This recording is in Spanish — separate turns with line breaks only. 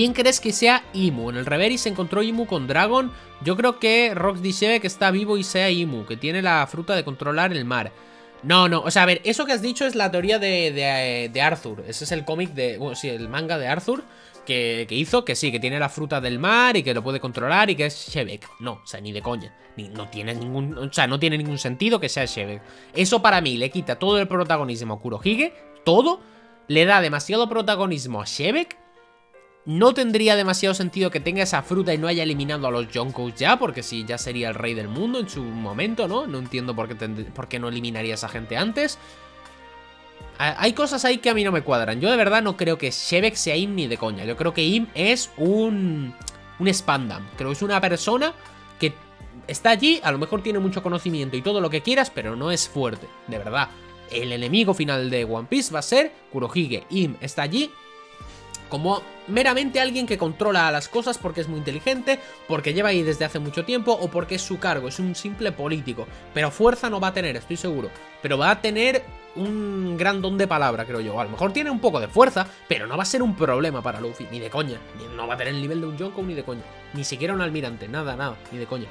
¿Quién crees que sea Imu? En el Reverie se encontró Imu con Dragon. Yo creo que Rox dice que está vivo y sea Imu, que tiene la fruta de controlar el mar. No, no, o sea, a ver, eso que has dicho es la teoría de, de, Arthur. Ese es el cómic de. Bueno, sí, el manga de Arthur. Que, hizo, que sí, que tiene la fruta del mar y que lo puede controlar y que es Shebek. No, o sea, ni de coña. Ni, no tiene ningún. O sea, no tiene ningún sentido que sea Shebek. Eso para mí le quita todo el protagonismo a Kurohige. Todo. Le da demasiado protagonismo a Shebek no tendría demasiado sentido que tenga esa fruta y no haya eliminado a los Jonkous ya, porque si ya sería el rey del mundo en su momento, ¿no? No entiendo por qué, por qué no eliminaría a esa gente antes. Hay cosas ahí que a mí no me cuadran. Yo de verdad no creo que Shebek sea Im ni de coña. Yo creo que Im es un... Un Spandam. Creo que es una persona que está allí, a lo mejor tiene mucho conocimiento y todo lo que quieras, pero no es fuerte. De verdad. El enemigo final de One Piece va a ser Kurohige. Im está allí como meramente alguien que controla las cosas porque es muy inteligente, porque lleva ahí desde hace mucho tiempo o porque es su cargo, es un simple político. Pero fuerza no va a tener, estoy seguro. Pero va a tener un gran don de palabra, creo yo. A lo mejor tiene un poco de fuerza, pero no va a ser un problema para Luffy, ni de coña. No va a tener el nivel de un Yonko ni de coña. Ni siquiera un almirante, nada, nada, ni de coña.